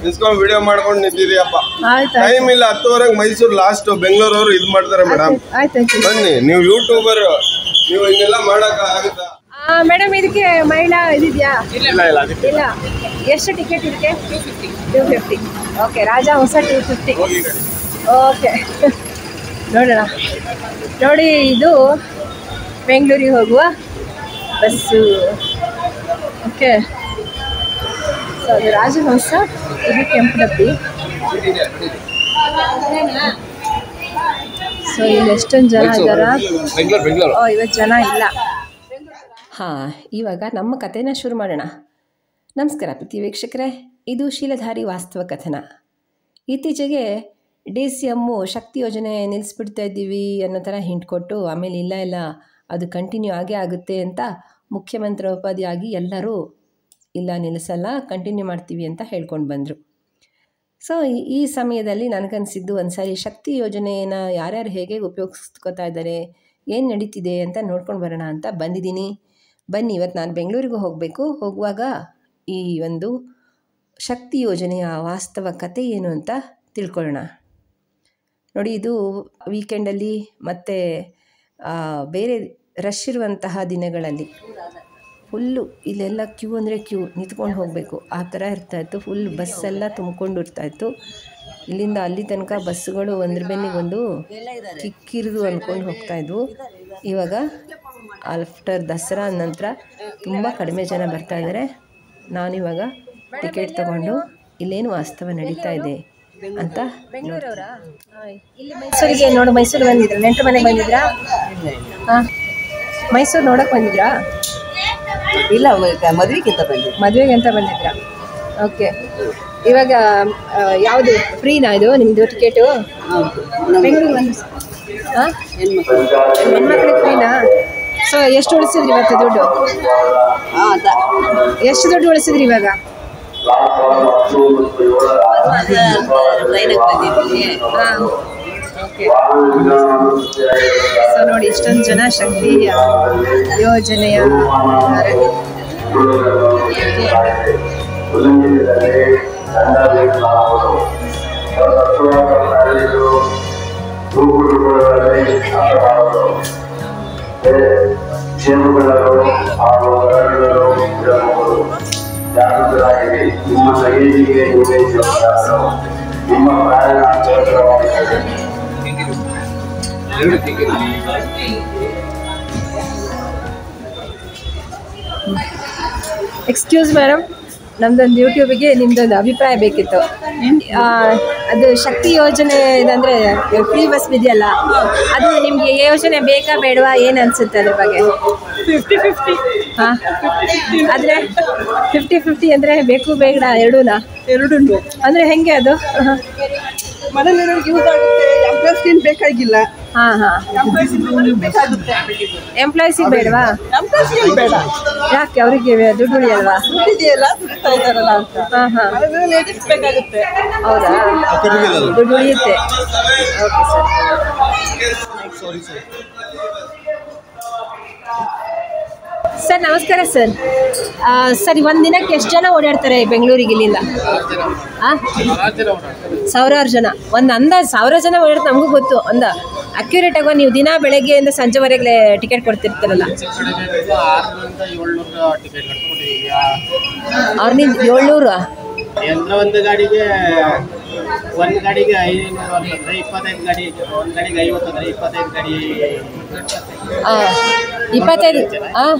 ನಿಲ್ಸ್ಕೊಂಡ್ video ಮಾಡ್ಕೊಂಡು ನಿಂತಿರಿ ಅಪ್ಪ. ಆಯ್ತು ಟೈಮ್ ಇಲ್ಲ ಹತ್ತುವರೆಗೆ ಮೈಸೂರು ಲಾಸ್ಟ್ ಅವರು ಇದು ಮಾಡ್ತಾರೆ ಮೇಡಮ್ ಬನ್ನಿ ನೀವು ಯೂಟ್ಯೂಬರ್ ನೀವು ಹಿಂಗೆಲ್ಲ ಮಾಡಕ್ ಆಗುತ್ತಾ? ಮೇಡಮ್ ಇದಕ್ಕೆ ಮಹಿಳಾ ಇದೆಯಾ ಇಲ್ಲ ಇಲ್ಲ ಇಲ್ಲ ಎಷ್ಟು ಟಿಕೆಟ್ ಇದಕ್ಕೆ? ಟೂ ಫಿಫ್ಟಿ ಓಕೆ ರಾಜ ಹೊಸ ಟೂ ಫಿಫ್ಟಿ ಓಕೆ ನೋಡೋಣ. ನೋಡಿ ಇದು ಬೆಂಗಳೂರಿಗೆ ಹೋಗುವ ಬಸ್ಸು. ಓಕೆ. ಸೊ ಅದು ರಾಜಹಂಸ ಇದು ಕೆಂಪು ಡಬ್ಬಿ. ಸೊ ಇಲ್ಲಿ ಎಷ್ಟೊಂದು ಜನ ಇದ್ದಾರ ಬೆಂಗಳೂರು ಬೆಂಗಳೂರು ಓ ಇವತ್ತು ಜನ ಇಲ್ಲ. ಹಾಂ ಇವಾಗ ನಮ್ಮ ಕಥೆನ ಶುರು ಮಾಡೋಣ. ನಮಸ್ಕಾರ ಪ್ರೀತಿ ವೀಕ್ಷಕರೇ ಇದು ಶೀಲಧಾರಿ ವಾಸ್ತವ ಕಥನ. ಇತ್ತೀಚೆಗೆ ಡಿ ಸಿ ಎಮ್ಮು ಶಕ್ತಿ ಯೋಜನೆ ನಿಲ್ಲಿಸ್ಬಿಡ್ತಾ ಇದ್ದೀವಿ ಅನ್ನೋ ಥರ ಹಿಂಟ್ ಕೊಟ್ಟು ಆಮೇಲೆ ಇಲ್ಲ ಇಲ್ಲ ಅದು ಕಂಟಿನ್ಯೂ ಆಗೇ ಆಗುತ್ತೆ ಅಂತ ಮುಖ್ಯಮಂತ್ರಿ ಉಪಾಧಿಯಾಗಿ ಎಲ್ಲರೂ ಇಲ್ಲ ನಿಲ್ಲಿಸಲ್ಲ ಕಂಟಿನ್ಯೂ ಮಾಡ್ತೀವಿ ಅಂತ ಹೇಳ್ಕೊಂಡು ಬಂದರು. ಸೊ ಈ- ಸಮಯದಲ್ಲಿ ನನಗನ್ಸಿದ್ದು ಒಂದು ಸಾರಿ ಶಕ್ತಿ ಯೋಜನೆಯನ್ನು ಯಾರ್ಯಾರು ಹೇಗೆ ಉಪಯೋಗಿಸ್ಕೋತಾ ಇದ್ದಾರೆ, ಏನು ನಡೀತಿದೆ ಅಂತ ನೋಡ್ಕೊಂಡು ಬರೋಣ ಅಂತ ಬಂದಿದ್ದೀನಿ. ಬನ್ನಿ ಇವತ್ತು ನಾನು ಬೆಂಗಳೂರಿಗೆ ಹೋಗಬೇಕು. ಹೋಗುವಾಗ ಈ ಒಂದು ಶಕ್ತಿ ಯೋಜನೆಯ ವಾಸ್ತವ ಕತೆ ಏನು ಅಂತ ತಿಳ್ಕೊಳ್ಳೋಣ. ನೋಡಿ, ಇದು ವೀಕೆಂಡಲ್ಲಿ ಮತ್ತು ಬೇರೆ ರಶ್ ಇರುವಂತಹ ದಿನಗಳಲ್ಲಿ. ಫುಲ್ಲು ಇಲ್ಲೆಲ್ಲ ಕ್ಯೂ ಅಂದರೆ ಕ್ಯೂ ನಿಂತ್ಕೊಂಡು ಹೋಗಬೇಕು. ಆ ಥರ ಇರ್ತಾಯಿತ್ತು ಫುಲ್ ಬಸ್ಸೆಲ್ಲ ತುಂಬಿಕೊಂಡು ಇರ್ತಾಯಿತ್ತು ಇಲ್ಲಿಂದ ಅಲ್ಲಿ ತನಕ ಬಸ್ಸುಗಳು ಒಂದ್ರ ಬೆನ್ನಿಗೆ ಒಂದು ಕಿಕ್ಕಿರಿದು ಅಂದ್ಕೊಂಡು ಹೋಗ್ತಾಯಿದ್ವು ಇವಾಗ ಆಫ್ಟರ್ ದಸರಾ ನಂತರ ತುಂಬ ಕಡಿಮೆ ಜನ ಬರ್ತಾ ಇದ್ದಾರೆ ನಾನಿವಾಗ ಟಿಕೆಟ್ ತಗೊಂಡು ಇಲ್ಲೇನು ವಾಸ್ತವ ನಡೀತಾ ಇದೆ ಅಂತ ಇಲ್ಲಿ ಮೈಸೂರಿಗೆ ನೋಡು ಮೈಸೂರು ಬಂದಿದ್ರು ನೆಂಟು ಮನೆಗೆ ಬಂದಿದ್ರಾ ಹಾಂ. ಮೈಸೂರು ನೋಡಕ್ಕೆ ಬಂದಿದ್ರಾ ಇಲ್ಲ ಮದುವೆಗಿಂತ ಬಂದಿದ್ದೆ ಮದುವೆಗೆ ಅಂತ ಬಂದಿದ್ರಾ ಓಕೆ ಇವಾಗ ಯಾವುದು ಫ್ರೀನಾ ಇದು ನಿಮ್ಮದು ಟಿಕೆಟು ಬೆಂಗಳೂರು ಒಂದು ಹಾಂ ಹೆಣ್ಮಕ್ಳು ಹೆಣ್ಮಕ್ಳಿಗೆ ಫ್ರೀನಾ ಸೊ ಎಷ್ಟು ಉಳಿಸಿದ್ರಿ ಇವತ್ತು ದುಡ್ಡು ಎಷ್ಟು ದುಡ್ಡು ಉಳಿಸಿದ್ರಿ ಇವಾಗ ಹಾಂ ಸೊ ನೋಡಿ, ಇಷ್ಟೊಂದು ಜನ ಶಕ್ತಿ ಯೋಜನೆಯ ಕ್ಷೇಮಗಳನ್ನು ಹಾಗೂ ಕರಗಳನ್ನು ಇಡಬಹುದು ಜಾಗೃತರಾಗಿರಿ ನಿಮ್ಮ ಲಗೇಜಿಗೆ ನಿರ್ವಹಿಸಲು ನಿಮ್ಮ ಪ್ರಯಾಣ ಎಕ್ಸ್ಕ್ಯೂಸ್ ಮೇಡಮ್ ನಮ್ದೊಂದು ಯೂಟ್ಯೂಬಿಗೆ ನಿಮ್ದೊಂದು ಅಭಿಪ್ರಾಯ ಬೇಕಿತ್ತು. ಅದು ಶಕ್ತಿ ಯೋಜನೆ ಇದಂದ್ರೆ ಫ್ರೀ ಬಸ್ ಇದೆಯಲ್ಲ ಅದು ನಿಮಗೆ ಯೋಜನೆ ಬೇಕಾ ಬೇಡವಾ ಏನು ಅನ್ಸುತ್ತೆ ಅದ್ರ ಬಗ್ಗೆ? ಫಿಫ್ಟಿ ಫಿಫ್ಟಿ ಹಾಂ ಆದರೆ ಫಿಫ್ಟಿ ಫಿಫ್ಟಿ ಅಂದರೆ ಬೇಕು ಬೇಡ ಎರಡೂನಾ? ಎರಡು ಅಂದರೆ ಹೆಂಗೆ ಅದು? ಮನೇಲಿರೋರಿಗೆ ಯೂಸ್ ಆಗುತ್ತೆ ಬೇಕಾಗಿಲ್ಲ. ಹಾಂ ಹಾಂ. ಎಂಪ್ಲಾಯ್ಸಿಗೆ ಬೇಡವಾ? ಬೇಡ ಯಾಕೆ? ಅವರಿಗೆ ದುಡ್ಡು ಉಳಿಯಲ್ವಾ? ಹಾಂ ಹಾಂ. ಮನೇಲಿ ಬೇಕಾಗುತ್ತೆ. ಹೌದಾ? ದುಡ್ಡು ಉಳಿಯುತ್ತೆ. ಓಕೆ ಸರ್ ಸರ್ ನಮಸ್ಕಾರ ಸರ್ ಸರ್ ಒಂದು ದಿನಕ್ಕೆ ಎಷ್ಟು ಜನ ಓಡಾಡ್ತಾರೆ ಬೆಂಗಳೂರಿಗೆ ಇಲ್ಲಿಂದ? ಆ? ಸಾವಿರಾರು ಜನ ಒಂದು ಅಂದಾಜು ಸಾವಿರ ಜನ ಓಡಾಡ್ತಾರೆ ನಮಗೂ ಗೊತ್ತು. ಒಂದು ಅಕ್ಯುರೇಟ್ ಆಗಿ ನೀವು ದಿನ ಬೆಳಗ್ಗೆಯಿಂದ ಸಂಜೆವರೆಗೆ ಟಿಕೆಟ್ ಕೊಡ್ತಿರ್ತಾರಲ್ಲ? ಆರ್ನಿಂದ ಏಳ್ನೂರು ಒಂದು ಗಾಡಿಗೆ ಒಂದು ಗಾಡಿಗೆ ಐನೂರು ಅಂತಂದ್ರೆ ಇಪ್ಪತ್ತೈದು ಗಾಡಿ ಒಂದು ಗಾಡಿಗೆ ಐವತ್ತು ಅಂದ್ರೆ ಇಪ್ಪತ್ತೈದು ಗಾಡಿ ಇಪ್ಪತ್ತೈದು ಹಾಂ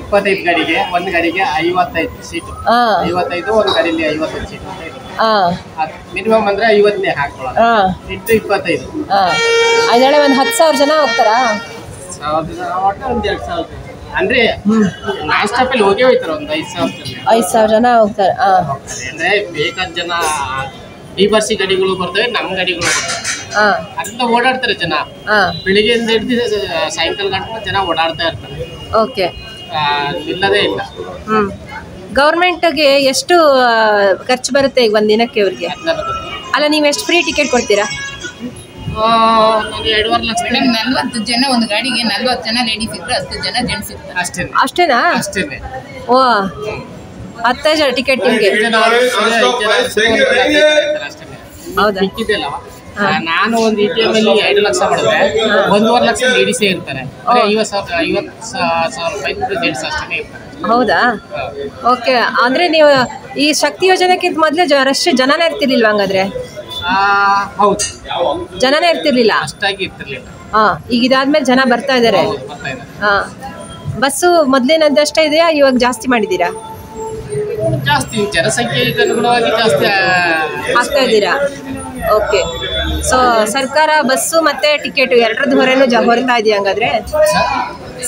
ಇಪ್ಪತ್ತೈದು ಗಾಡಿಗೆ ಒಂದು ಗಾಡಿಗೆ ಐವತ್ತೈದು ಸೀಟು ಹಾಂ ಐವತ್ತೈದು ಒಂದು ಗಾಡಿಲಿ ಐವತ್ತೈದು ಸೀಟ್ ಹಾಂ ಮಿನಿಮಮ್ ಅಂದ್ರೆ ಐವತ್ತನೇ ಹಾಕೊಳ್ಳೋದು ಇಂಟು ಇಪ್ಪತ್ತೈದು. ಹಾಂ. ಅದರೊಳಗೆ ಒಂದು ಹತ್ತು ಸಾವಿರ ಜನ ಹೋಗ್ತಾರಾ? ಅಂದ್ರೆ ನಾನ್ ಸ್ಟಾಪಲ್ಲಿ ಹೋಗೇ ಹೋಯ್ತಾರೆ ಒಂದು ಐದು ಸಾವಿರ ಜನ. ಐದು ಸಾವಿರ ಜನ ಹೋಗ್ತಾರೆ ಅಂದ್ರೆ ಬೇಕಾದ ಜನ ಡಿ ಬರ್ಸಿ ಗಾಡಿಗಳು ಬರ್ತವೆ ನಮ್ಮ ಗಾಡಿಗಳು ಬರ್ತವೆ. ಹಾಂ. ಅದರಿಂದ ಓಡಾಡ್ತಾರೆ ಜನ. ಬೆಳಿಗ್ಗೆಯಿಂದ ಹಿಡಿದು ಸಾಯಂಕಾಲ ಗಂಟೆ ಜನ ಓಡಾಡ್ತಾ ಇರ್ತಾರೆ. ಓಕೆ. ನಿಲ್ಲದೇ ಇಲ್ಲ. ಹ್ಞೂ ಗೌರ್ಮೆಂಟ್ಗೆ ಎಷ್ಟು ಖರ್ಚು ಬರುತ್ತೆ ಈಗ ಒಂದು ದಿನಕ್ಕೆ ಅವರಿಗೆ ಅಲ್ಲ ನೀವು ಎಷ್ಟು ಫ್ರೀ ಟಿಕೆಟ್ ಕೊಡ್ತೀರಾ? ಎರಡೂವರೆ ಲಕ್ಷ. ಮೇಡಮ್ ನಲ್ವತ್ತು ಜನ ಒಂದು ಗಾಡಿಗೆ ನಲ್ವತ್ತು ಜನ ಲೇಡೀಸ್ ಇದ್ರೆ ಹತ್ತು ಜನ ಜೆಂಟ್ಸ್ ಇರ್ತಾರೆ ಅಷ್ಟೇ. ಅಷ್ಟೇನಾ? ಅಷ್ಟೇ ಓ ಹತ್ತೈದು ಜನ ಟಿಕೆಟ್ ನಿಮಗೆ. ಹೌದಾ? ನಾನು ಒಂದು ಇ ಟಿ ಎಂ ಅಲ್ಲಿ ಐದು ಲಕ್ಷ ಮಾಡಿದ್ರೆ ಒಂದೂವರೆ ಲಕ್ಷ ಲೇಡೀಸೇ ಇರ್ತಾರೆ. ಐವತ್ತು ಸಾವಿರ ಐವತ್ತು ಸಾವಿರ ರೂಪಾಯಿ ಜೆಂಟ್ಸ್ ಅಷ್ಟೇ ಇರ್ತಾರೆ. ಹೌದಾ? ಓಕೆ. ಅಂದರೆ ನೀವು ಈ ಶಕ್ತಿ ಯೋಜನೆಕ್ಕಿಂತ ಮೊದಲೇ ರಶ್ ಜನನೇ ಇರ್ತಿರ್ಲಿಲ್ವ ಹಂಗಾದ್ರೆ? ಹೌದು. ಜನನೇ ಇರ್ತಿರ್ಲಿಲ್ಲ? ಅಷ್ಟಾಗಿ ಇರ್ತಿರ್ಲಿಲ್ಲ. ಹಾಂ ಈಗ ಇದಾದ್ಮೇಲೆ ಜನ ಬರ್ತಾ ಇದ್ದಾರೆ ಹಾಂ. ಬಸ್ಸು ಮೊದಲಿನದಷ್ಟೇ ಇದೆಯಾ ಇವಾಗ ಜಾಸ್ತಿ ಮಾಡಿದ್ದೀರಾ? ಜಾಸ್ತಿ ಜನಸಂಖ್ಯೆ ಅನುಗುಣವಾಗಿ ಜಾಸ್ತಿ ಆ, ಇದ್ದೀರಾ? ಓಕೆ. ಸೊ ಸರ್ಕಾರ ಬಸ್ಸು ಮತ್ತೆ ಟಿಕೆಟು ಎರಡರದ್ದು ಹೊರೆನೂ ಜ ಹೊರ್ತಾ ಇದೆಯಾ ಹಂಗಾದ್ರೆ?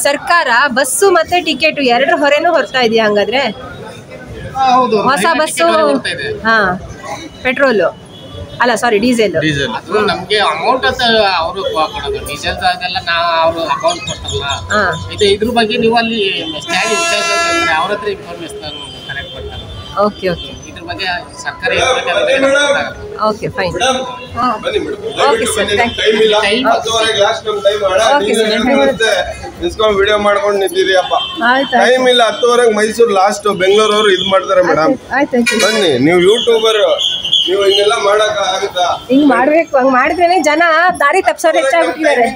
ಸರ್ಕಾರ ಬಸ್ಸು ಮತ್ತೆ ಟಿಕೆಟು ಎರಡರ ಹೊರೆನೂ ಹೊರತಾ ಇದೆಯಾ ಹಂಗಾದ್ರೆ? ಹೊಸ ಬಸ್ಸು ಹಾ ಪೆಟ್ರೋಲ್. ಅಲ್ಲ ಸಾರಿ ಡೀಸೆಲ್. ಅದು ನಮ್ಗೆ ಅಮೌಂಟ್ ಅಂತ ಅವರು ಕೊಡೋದು. ಡೀಸೆಲ್ ಅದೆಲ್ಲ ನಾವು ಅವರು ಅಕೌಂಟ್ ಕೊಡ್ತಾರಲ್ಲ. ಇದು ಇದ್ರ ಬಗ್ಗೆ ನೀವು ಅಲ್ಲಿ ಸ್ಟ್ಯಾಂಡ್ ಇನ್ಚಾರ್ಜ್ ಅವ್ರ ಹತ್ರ ಇನ್ಫಾರ್ಮೇಶನ್ ಕಲೆಕ್ಟ್ ಮಾಡ್ತಾರೆ. ಓಕೆ ಓಕೆ ಬಗ್ಗೆ ಸರ್ಕಾರ. ಓಕೆ ಫೈನ್ ವಿಡಿಯೋ ಮಾಡ್ಕೊಂಡು ನಿಂತಿದೀಯಪ್ಪ ಆಯ್ತು ಟೈಮ್ ಇಲ್ಲ. ಹತ್ತುವರೆಗೆ ಮೈಸೂರು ಲಾಸ್ಟ್ ಬೆಂಗಳೂರು ಅವರು ಇದು ಮಾಡ್ತಾರೆ ಮೇಡಮ್ ಬನ್ನಿ ನೀವು ಯೂಟ್ಯೂಬರ್ ನೀವು ಹಿಂಗೆಲ್ಲ ಮಾಡಕ್ ಆಗುತ್ತಾ? ಹಿಂಗ್ ಮಾಡ್ಬೇಕು ಹಂಗ್ ಮಾಡಿದ್ರೇನೆ ಜನ ದಾರಿ ತಪ್ಸೋರು ಹೆಚ್ಚಾಗ್ಬಿಟ್ಟಿದ್ದಾರೆ.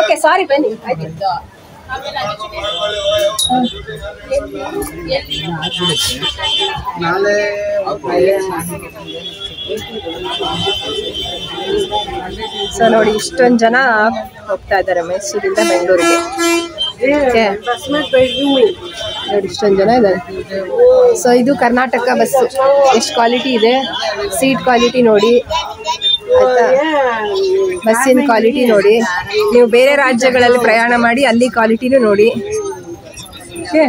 ಓಕೆ ಸಾರಿ ಬನ್ನಿ. ಆಯ್ತು. ಸೊ ನೋಡಿ, ಇಷ್ಟೊಂದು ಜನ ಹೋಗ್ತಾ ಇದ್ದಾರೆ ಮೈಸೂರಿಂದ ಬೆಂಗಳೂರಿಗೆ. ನೋಡಿ, ಇಷ್ಟೊಂದು ಜನ ಇದ್ದಾರೆ. ಸೊ ಇದು ಕರ್ನಾಟಕ ಬಸ್ಸು. ಎಷ್ಟು ಕ್ವಾಲಿಟಿ ಇದೆ? ಸೀಟ್ ಕ್ವಾಲಿಟಿ ನೋಡಿ. ಆಯ್ತಾ? ಬಸ್ಸಿನ ಕ್ವಾಲಿಟಿ ನೋಡಿ. ನೀವು ಬೇರೆ ರಾಜ್ಯಗಳಲ್ಲಿ ಪ್ರಯಾಣ ಮಾಡಿ ಅಲ್ಲಿ ಕ್ವಾಲಿಟಿನೂ ನೋಡಿ. ಓಕೆ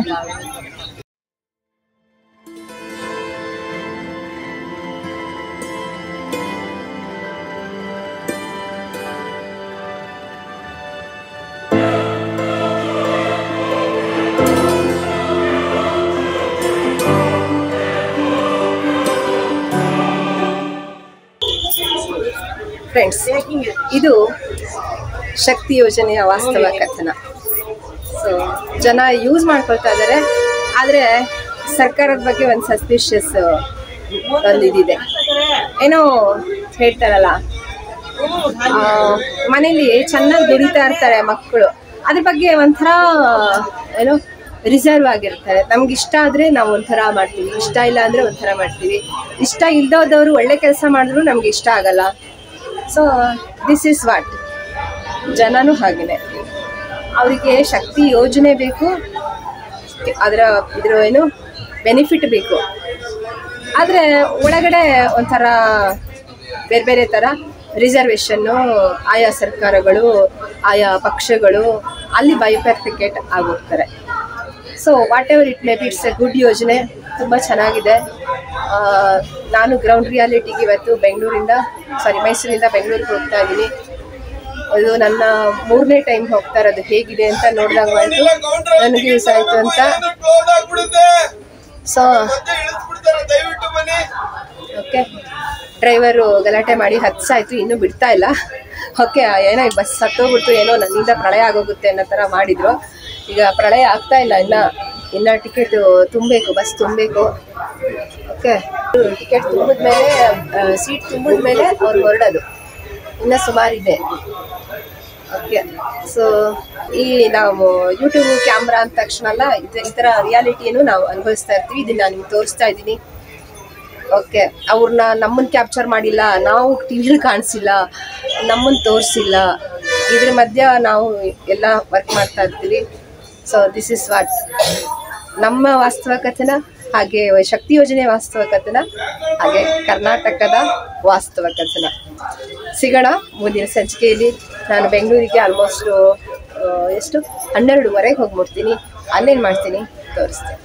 ಫ್ರೆಂಡ್ಸ್ ಇದು ಶಕ್ತಿ ಯೋಜನೆಯ ವಾಸ್ತವ ಕಥನ. ಸೊ ಜನ ಯೂಸ್ ಮಾಡ್ಕೊಳ್ತಾ ಇದ್ದಾರೆ ಆದರೆ ಸರ್ಕಾರದ ಬಗ್ಗೆ ಒಂದು ಸಸ್ಪಿಷಿಯಸ್ ಒಂದು ಇದಿದೆ ಏನೋ ಹೇಳ್ತಾರಲ್ಲ ಮನೇಲಿ ಚೆನ್ನಾಗಿ ದುಡಿತಾ ಇರ್ತಾರೆ ಮಕ್ಕಳು. ಅದ್ರ ಬಗ್ಗೆ ಒಂಥರ ಏನೋ ರಿಸರ್ವ್ ಆಗಿರ್ತಾರೆ. ನಮ್ಗೆ ಇಷ್ಟ ಆದರೆ ನಾವು ಒಂಥರ ಮಾಡ್ತೀವಿ. ಇಷ್ಟ ಇಲ್ಲ ಅಂದರೆ ಒಂಥರ ಮಾಡ್ತೀವಿ. ಇಷ್ಟ ಇಲ್ಲದವ್ರು ಒಳ್ಳೆ ಕೆಲಸ ಮಾಡಿದ್ರು ನಮ್ಗೆ ಇಷ್ಟ ಆಗಲ್ಲ. ಸೊ ದಿಸ್ ಈಸ್ ವಾಟ್ ಜನನೂ ಹಾಗೇನೆ. ಅವರಿಗೆ ಶಕ್ತಿ ಯೋಜನೆ ಬೇಕು. ಅದರ, ಇದ್ರ ಏನು ಬೆನಿಫಿಟ್ ಬೇಕು. ಆದರೆ ಒಳಗಡೆ ಒಂಥರ ಬೇರೆ ಬೇರೆ ಥರ ರಿಸರ್ವೇಷನ್ನು ಆಯಾ ಸರ್ಕಾರಗಳು, ಆಯಾ ಪಕ್ಷಗಳು ಅಲ್ಲಿ ಬೈಪರ್ಫಿಕೇಟ್ ಆಗೋಗ್ತಾರೆ. So whatever it may be it's a good ಯೋಜನೆ. ತುಂಬ ಚೆನ್ನಾಗಿದೆ. ನಾನು ಗ್ರೌಂಡ್ ರಿಯಾಲಿಟಿಗೆ ಇವತ್ತು ಬೆಂಗಳೂರಿಂದ ಸಾರಿ ಮೈಸೂರಿಂದ ಬೆಂಗಳೂರಿಗೆ ಹೋಗ್ತಾ ಇದ್ದೀನಿ. ಅದು ನನ್ನ ಮೂರನೇ ಟೈಮ್ ಹೋಗ್ತಾ ಇರೋದು. ಹೇಗಿದೆ ಅಂತ ನೋಡಿದಾಗ ಆಯಿತು. ನನಗೆ ಯೂಸ್ ಆಯಿತು ಅಂತ. ಸೊ ಓಕೆ ಡ್ರೈವರು ಗಲಾಟೆ ಮಾಡಿ ಹತ್ತು ಸಾಯಿತು ಇನ್ನೂ ಬಿಡ್ತಾ ಇಲ್ಲ. ಓಕೆ ಏನೋ ಬಸ್ ಹತ್ತೋಗ್ಬಿಡ್ತು. ಏನೋ ನನ್ನಿಂದ ಪ್ರಳಯ ಆಗೋಗುತ್ತೆ ಅನ್ನೋ ಥರ ಮಾಡಿದರು. ಈಗ ಪ್ರಳಯ ಆಗ್ತಾ ಇಲ್ಲ ಇನ್ನ. ಇನ್ನ ಟಿಕೆಟ್ ತುಂಬಬೇಕು ಬಸ್ ತುಂಬಬೇಕು. ಓಕೆ ಟಿಕೆಟ್ ತುಂಬಿದ ಮೇಲೆ ಸೀಟ್ ತುಂಬಿದ ಮೇಲೆ ಅವ್ರು ಹೊರಡೋದು. ಇನ್ನು ಸುಮಾರಿದೆ ಓಕೆ ಸೊ ಈ ನಾವು ಯೂಟ್ಯೂಬ್ ಕ್ಯಾಮ್ರಾ ಅಂದ ತಕ್ಷಣ ಅಲ್ಲ ಇದು ಈ ಥರ ರಿಯಾಲಿಟಿಯನ್ನು ನಾವು ಅನುಭವಿಸ್ತಾ ಇರ್ತೀವಿ. ಇದನ್ನು ನಾನು ನಿಮ್ಗೆ ತೋರಿಸ್ತಾ ಇದ್ದೀನಿ. ಓಕೆ ಅವ್ರನ್ನ ನಮ್ಮನ್ನು ಕ್ಯಾಪ್ಚರ್ ಮಾಡಿಲ್ಲ, ನಾವು ಟಿ ವಿಲಿ ಕಾಣಿಸಿಲ್ಲ ನಮ್ಮನ್ನು ತೋರಿಸಿಲ್ಲ. ಇದ್ರ ಮಧ್ಯ ನಾವು ಎಲ್ಲ ವರ್ಕ್ ಮಾಡ್ತಾ ಇರ್ತೀವಿ. ಸೊ ದಿಸ್ ಇಸ್ ವಾಟ್ ನಮ್ಮ ವಾಸ್ತವ ಕಥನ, ಹಾಗೆ ಶಕ್ತಿ ಯೋಜನೆ ವಾಸ್ತವ ಕಥನ, ಹಾಗೆ ಕರ್ನಾಟಕದ ವಾಸ್ತವ ಕಥನ. ಸಿಗೋಣ ಮುಂದಿನ ಸಂಚಿಕೆಯಲ್ಲಿ. ನಾನು ಬೆಂಗಳೂರಿಗೆ ಆಲ್ಮೋಸ್ಟು ಎಷ್ಟು? ಹನ್ನೆರಡುವರೆಗೆ ಹೋಗ್ಬಿಡ್ತೀನಿ. ಅಲ್ಲೇನು ಮಾಡ್ತೀನಿ? ತೋರಿಸ್ತೇನೆ.